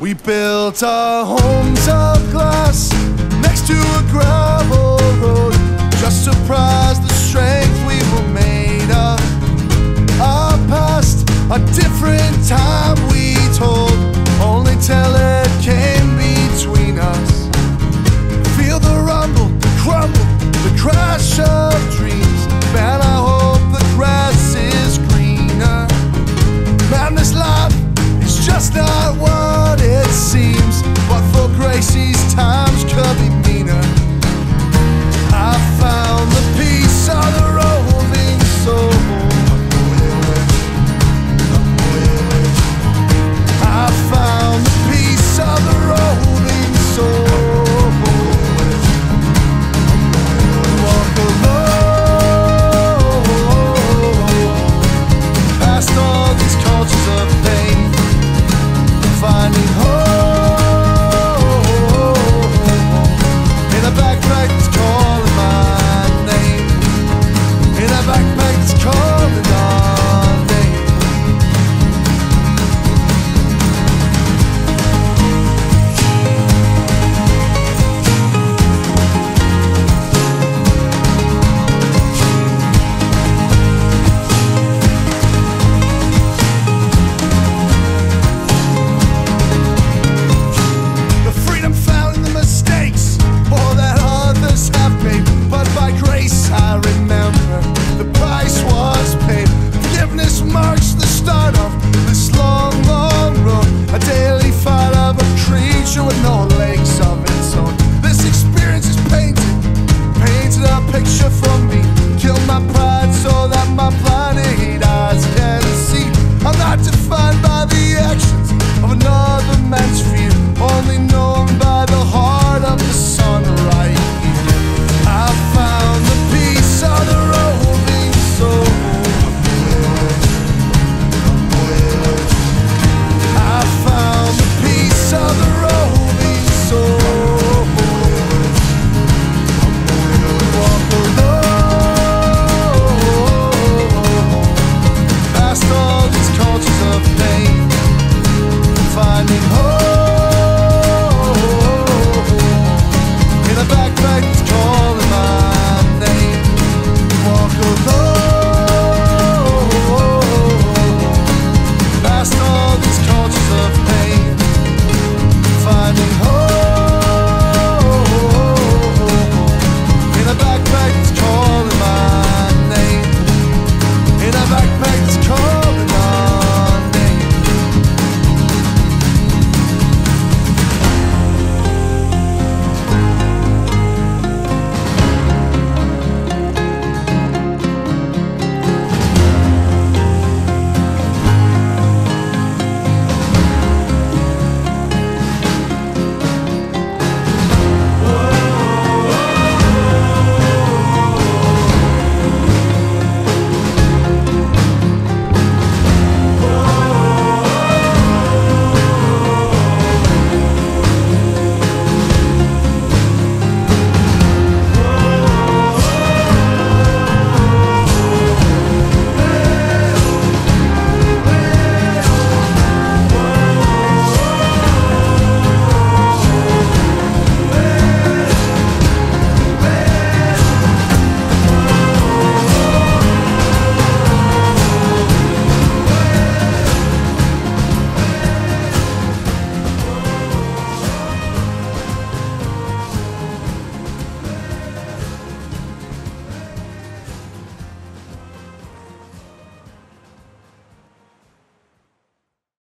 We built our homes of glass next to a grass.